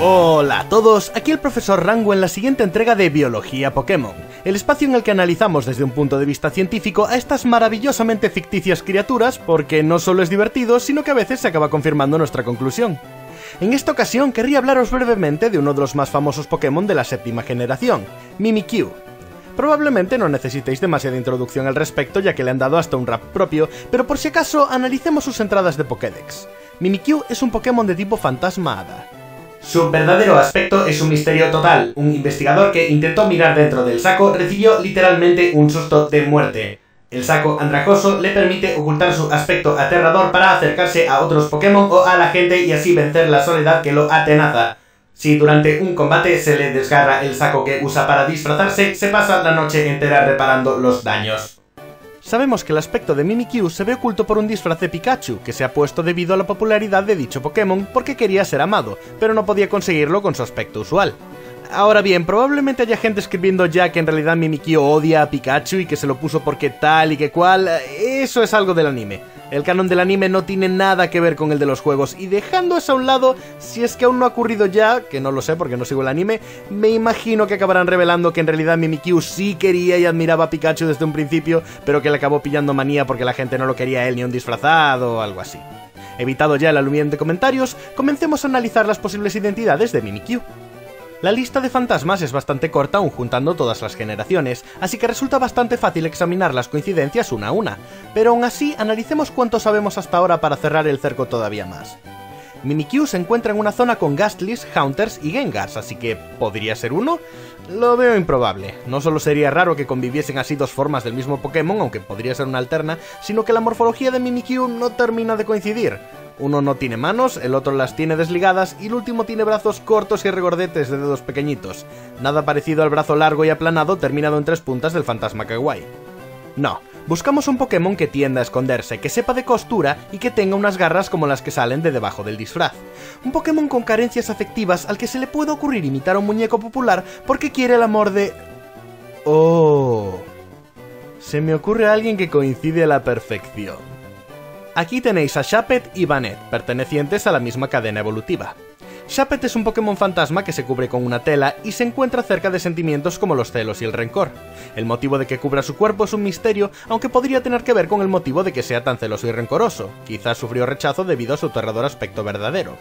Hola a todos, aquí el profesor Rango en la siguiente entrega de Biología Pokémon, el espacio en el que analizamos desde un punto de vista científico a estas maravillosamente ficticias criaturas porque no solo es divertido, sino que a veces se acaba confirmando nuestra conclusión. En esta ocasión querría hablaros brevemente de uno de los más famosos Pokémon de la séptima generación, Mimikyu. Probablemente no necesitéis demasiada introducción al respecto ya que le han dado hasta un rap propio, pero por si acaso analicemos sus entradas de Pokédex. Mimikyu es un Pokémon de tipo fantasma hada. Su verdadero aspecto es un misterio total. Un investigador que intentó mirar dentro del saco recibió literalmente un susto de muerte. El saco andrajoso le permite ocultar su aspecto aterrador para acercarse a otros Pokémon o a la gente y así vencer la soledad que lo atenaza. Si durante un combate se le desgarra el saco que usa para disfrazarse, se pasa la noche entera reparando los daños. Sabemos que el aspecto de Mimikyu se ve oculto por un disfraz de Pikachu, que se ha puesto debido a la popularidad de dicho Pokémon porque quería ser amado, pero no podía conseguirlo con su aspecto usual. Ahora bien, probablemente haya gente escribiendo ya que en realidad Mimikyu odia a Pikachu y que se lo puso porque tal y que cual. Eso es algo del anime. El canon del anime no tiene nada que ver con el de los juegos, y dejando eso a un lado, si es que aún no ha ocurrido ya, que no lo sé porque no sigo el anime, me imagino que acabarán revelando que en realidad Mimikyu sí quería y admiraba a Pikachu desde un principio, pero que le acabó pillando manía porque la gente no lo quería a él ni un disfrazado o algo así. Evitado ya el aluvión de comentarios, comencemos a analizar las posibles identidades de Mimikyu. La lista de fantasmas es bastante corta aún juntando todas las generaciones, así que resulta bastante fácil examinar las coincidencias una a una, pero aún así analicemos cuánto sabemos hasta ahora para cerrar el cerco todavía más. Mimikyu se encuentra en una zona con Gastlys, Haunters y Gengars, así que ¿podría ser uno? Lo veo improbable. No solo sería raro que conviviesen así dos formas del mismo Pokémon, aunque podría ser una alterna, sino que la morfología de Mimikyu no termina de coincidir. Uno no tiene manos, el otro las tiene desligadas y el último tiene brazos cortos y regordetes de dedos pequeñitos. Nada parecido al brazo largo y aplanado terminado en tres puntas del fantasma kawaii. No, buscamos un Pokémon que tienda a esconderse, que sepa de costura y que tenga unas garras como las que salen de debajo del disfraz. Un Pokémon con carencias afectivas al que se le puede ocurrir imitar a un muñeco popular porque quiere el amor de... Oh... Se me ocurre a alguien que coincide a la perfección. Aquí tenéis a Shapet y Banet, pertenecientes a la misma cadena evolutiva. Shapet es un Pokémon fantasma que se cubre con una tela y se encuentra cerca de sentimientos como los celos y el rencor. El motivo de que cubra su cuerpo es un misterio, aunque podría tener que ver con el motivo de que sea tan celoso y rencoroso. Quizás sufrió rechazo debido a su aterrador aspecto verdadero.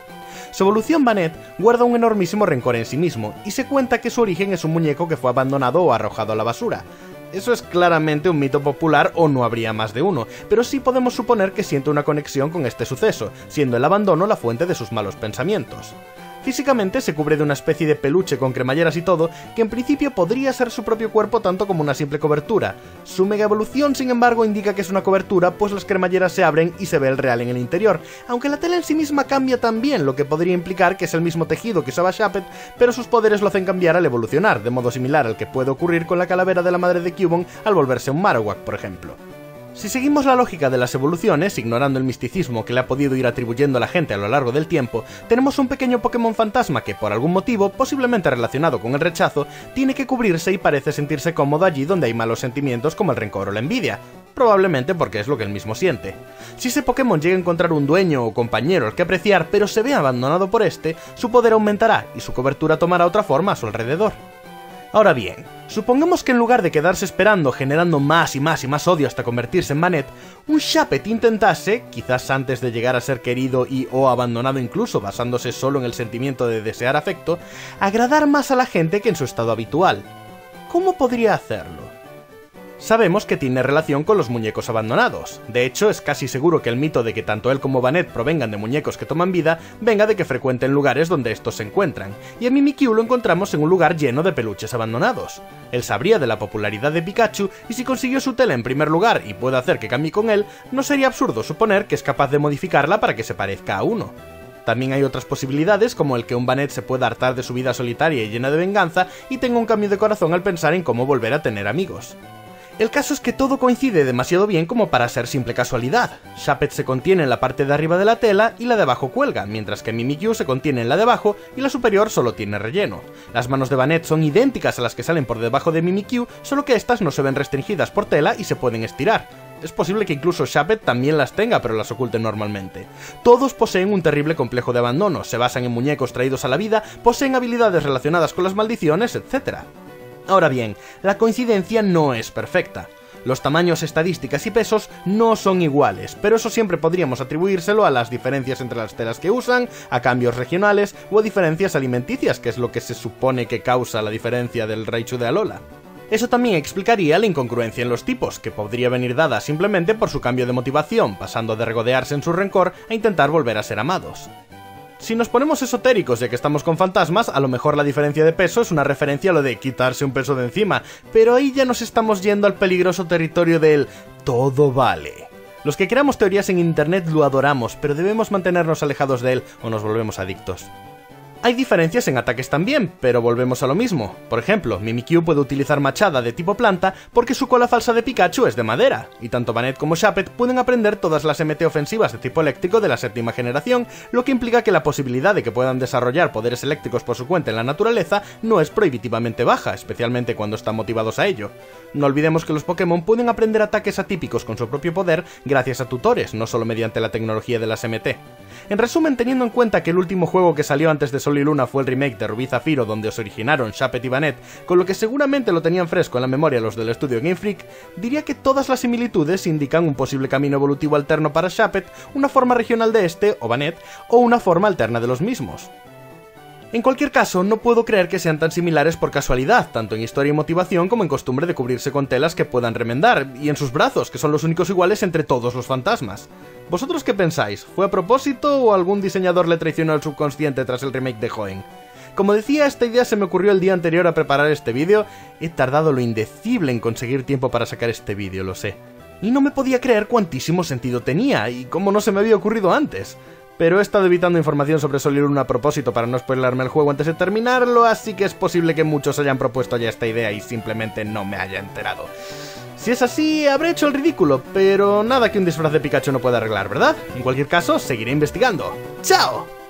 Su evolución Banet guarda un enormísimo rencor en sí mismo, y se cuenta que su origen es un muñeco que fue abandonado o arrojado a la basura. Eso es claramente un mito popular o no habría más de uno, pero sí podemos suponer que siente una conexión con este suceso, siendo el abandono la fuente de sus malos pensamientos. Físicamente se cubre de una especie de peluche con cremalleras y todo, que en principio podría ser su propio cuerpo tanto como una simple cobertura. Su mega evolución, sin embargo, indica que es una cobertura, pues las cremalleras se abren y se ve el real en el interior, aunque la tela en sí misma cambia también, lo que podría implicar que es el mismo tejido que usaba Shapet, pero sus poderes lo hacen cambiar al evolucionar, de modo similar al que puede ocurrir con la calavera de la madre de Cubone al volverse un Marowak, por ejemplo. Si seguimos la lógica de las evoluciones, ignorando el misticismo que le ha podido ir atribuyendo a la gente a lo largo del tiempo, tenemos un pequeño Pokémon fantasma que, por algún motivo, posiblemente relacionado con el rechazo, tiene que cubrirse y parece sentirse cómodo allí donde hay malos sentimientos como el rencor o la envidia, probablemente porque es lo que él mismo siente. Si ese Pokémon llega a encontrar un dueño o compañero al que apreciar, pero se ve abandonado por este, su poder aumentará y su cobertura tomará otra forma a su alrededor. Ahora bien, supongamos que en lugar de quedarse esperando generando más y más y más odio hasta convertirse en Manet, un Shapet intentase, quizás antes de llegar a ser querido y o abandonado incluso basándose solo en el sentimiento de desear afecto, agradar más a la gente que en su estado habitual. ¿Cómo podría hacerlo? Sabemos que tiene relación con los muñecos abandonados. De hecho, es casi seguro que el mito de que tanto él como Banet provengan de muñecos que toman vida venga de que frecuenten lugares donde estos se encuentran, y a Mimikyu lo encontramos en un lugar lleno de peluches abandonados. Él sabría de la popularidad de Pikachu y si consiguió su tela en primer lugar y puede hacer que cambie con él, no sería absurdo suponer que es capaz de modificarla para que se parezca a uno. También hay otras posibilidades, como el que un Banet se pueda hartar de su vida solitaria y llena de venganza y tenga un cambio de corazón al pensar en cómo volver a tener amigos. El caso es que todo coincide demasiado bien como para ser simple casualidad. Shapet se contiene en la parte de arriba de la tela y la de abajo cuelga, mientras que Mimikyu se contiene en la de abajo y la superior solo tiene relleno. Las manos de Banet son idénticas a las que salen por debajo de Mimikyu, solo que estas no se ven restringidas por tela y se pueden estirar. Es posible que incluso Shapet también las tenga, pero las oculte normalmente. Todos poseen un terrible complejo de abandono, se basan en muñecos traídos a la vida, poseen habilidades relacionadas con las maldiciones, etc. Ahora bien, la coincidencia no es perfecta. Los tamaños, estadísticas y pesos no son iguales, pero eso siempre podríamos atribuírselo a las diferencias entre las telas que usan, a cambios regionales o a diferencias alimenticias, que es lo que se supone que causa la diferencia del Raichu de Alola. Eso también explicaría la incongruencia en los tipos, que podría venir dada simplemente por su cambio de motivación, pasando de regodearse en su rencor a intentar volver a ser amados. Si nos ponemos esotéricos ya que estamos con fantasmas, a lo mejor la diferencia de peso es una referencia a lo de quitarse un peso de encima, pero ahí ya nos estamos yendo al peligroso territorio del todo vale. Los que creamos teorías en internet lo adoramos, pero debemos mantenernos alejados de él o nos volvemos adictos. Hay diferencias en ataques también, pero volvemos a lo mismo. Por ejemplo, Mimikyu puede utilizar Machada de tipo planta porque su cola falsa de Pikachu es de madera, y tanto Banette como Shapet pueden aprender todas las MT ofensivas de tipo eléctrico de la séptima generación, lo que implica que la posibilidad de que puedan desarrollar poderes eléctricos por su cuenta en la naturaleza no es prohibitivamente baja, especialmente cuando están motivados a ello. No olvidemos que los Pokémon pueden aprender ataques atípicos con su propio poder gracias a tutores, no solo mediante la tecnología de las MT. En resumen, teniendo en cuenta que el último juego que salió antes de Sol y Luna fue el remake de Rubí Zafiro donde os originaron Shapet y Banet, con lo que seguramente lo tenían fresco en la memoria los del estudio Game Freak, diría que todas las similitudes indican un posible camino evolutivo alterno para Shapet, una forma regional de este, o Banet, o una forma alterna de los mismos. En cualquier caso, no puedo creer que sean tan similares por casualidad, tanto en historia y motivación como en costumbre de cubrirse con telas que puedan remendar, y en sus brazos, que son los únicos iguales entre todos los fantasmas. ¿Vosotros qué pensáis? ¿Fue a propósito o algún diseñador le traicionó al subconsciente tras el remake de Hoenn? Como decía, esta idea se me ocurrió el día anterior a preparar este vídeo, he tardado lo indecible en conseguir tiempo para sacar este vídeo, lo sé. Y no me podía creer cuantísimo sentido tenía, y cómo no se me había ocurrido antes pero he estado evitando información sobre Sol a propósito para no spoilerme el juego antes de terminarlo, así que es posible que muchos hayan propuesto ya esta idea y simplemente no me haya enterado. Si es así, habré hecho el ridículo, pero nada que un disfraz de Pikachu no pueda arreglar, ¿verdad? En cualquier caso, seguiré investigando. ¡Chao!